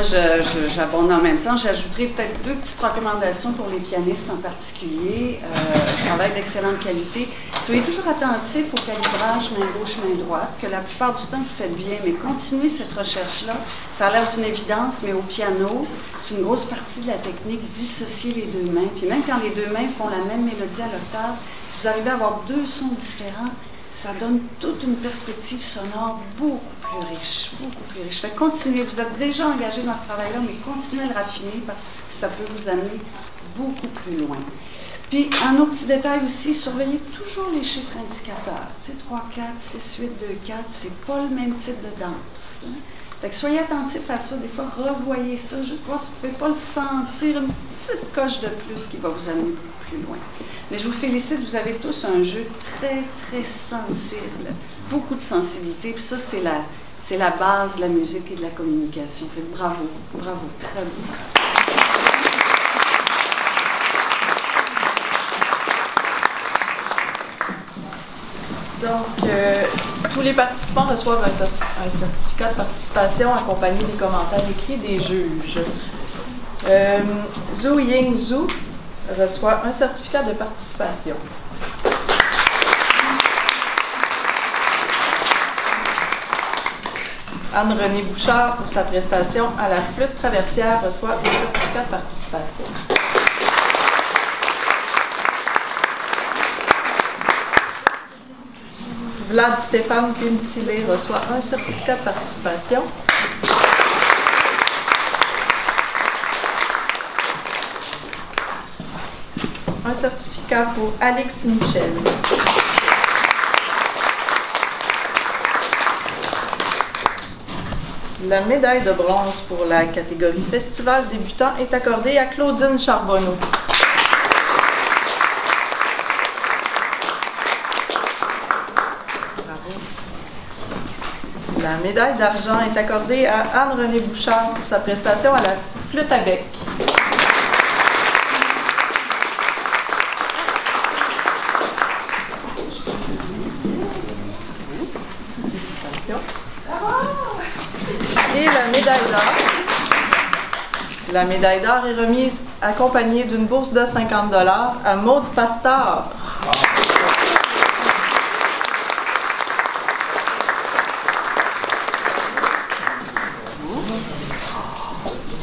Moi, j'abonde le même sens. J'ajouterai peut-être deux petites recommandations pour les pianistes en particulier. Euh, travail d'excellente qualité. Soyez toujours attentifs au calibrage main gauche, main droite, que la plupart du temps, vous faites bien, mais continuez cette recherche-là. Ça a l'air d'une évidence, mais au piano, c'est une grosse partie de la technique, dissocier les deux mains. Puis même quand les deux mains font la même mélodie à l'octave, si vous arrivez à avoir deux sons différents, ça donne toute une perspective sonore beaucoup plus riche, beaucoup plus riche. Fait que continuez, vous êtes déjà engagé dans ce travail-là, mais continuez à le raffiner parce que ça peut vous amener beaucoup plus loin. Puis, un autre petit détail aussi, surveillez toujours les chiffres indicateurs. Tu sais, 3, 4, 6, 8, 2, 4, c'est pas le même type de danse. hein. Fait que soyez attentifs à ça. Des fois, revoyez ça, juste voir si vous pouvez pas le sentir, une petite coche de plus qui va vous amener loin. Mais je vous félicite, vous avez tous un jeu très, très sensible, beaucoup de sensibilité. Puis ça, c'est la, c'est la base de la musique et de la communication. Bravo, bravo, très bien. Donc, euh, tous les participants reçoivent un certificat de participation accompagné des commentaires écrits des juges. Euh, Zhu Ying Zhu reçoit un certificat de participation. Anne-Renée Bouchard, pour sa prestation à la flûte traversière, reçoit un certificat de participation. Vlad Stéphane Quintilé reçoit un certificat de participation. Un certificat pour Alex Michel. La médaille de bronze pour la catégorie Festival débutant est accordée à Claudine Charbonneau. La médaille d'argent est accordée à Anne-Renée Bouchard pour sa prestation à la flûte à bec. Et la médaille d'or. La médaille d'or est remise accompagnée d'une bourse de 50 à Maude Pasteur.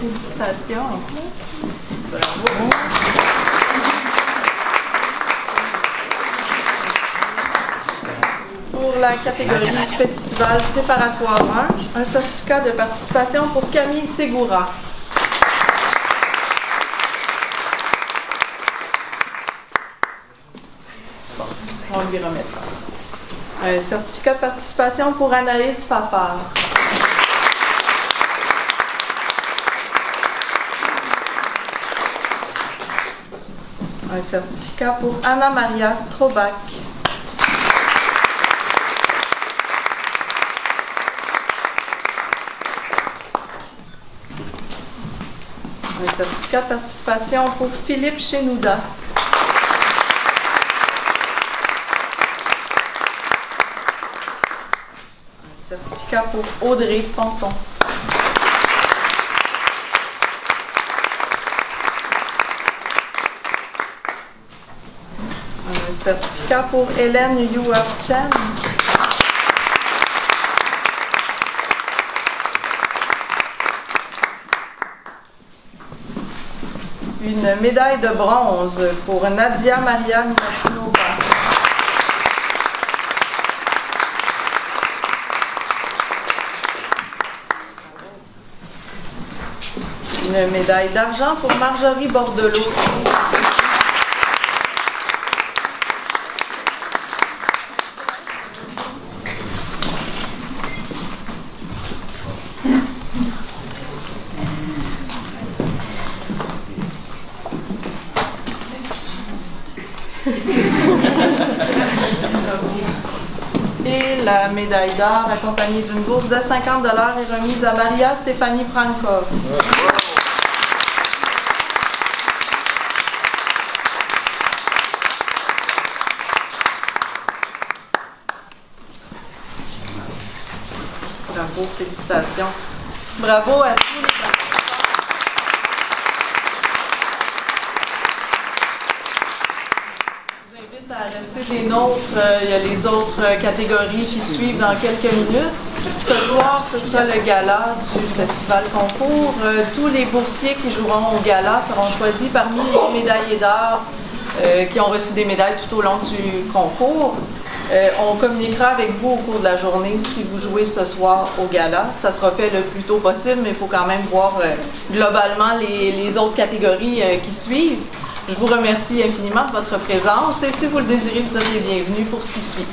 Félicitations. Bravo. La catégorie Festival préparatoire 1, un certificat de participation pour Camille Ségoura. Bon, on lui remettra. Un certificat de participation pour Anaïs Fafard. Un certificat pour Anna Maria Strobach. Un certificat de participation pour Philippe Chenouda. Un certificat pour Audrey Ponton. Un certificat pour Hélène Yuap Une médaille de bronze pour Nadia Maria Milatinova. Une médaille d'argent pour Marjorie Bordelot. La médaille d'or accompagnée d'une bourse de 50 est remise à Maria Stéphanie Prankov. Bravo, félicitations. Bravo à tous les participants. invite à rester des nôtres. Euh, il y a les autres euh, catégories qui suivent dans quelques minutes. Ce soir, ce sera le gala du Festival Concours. Euh, tous les boursiers qui joueront au gala seront choisis parmi les médaillés d'or qui ont reçu des médailles tout au long du concours. on communiquera avec vous au cours de la journée si vous jouez ce soir au gala. Ça sera fait le plus tôt possible, mais il faut quand même voir globalement les, autres catégories qui suivent. Je vous remercie infiniment de votre présence et si vous le désirez, vous êtes les bienvenus pour ce qui suit.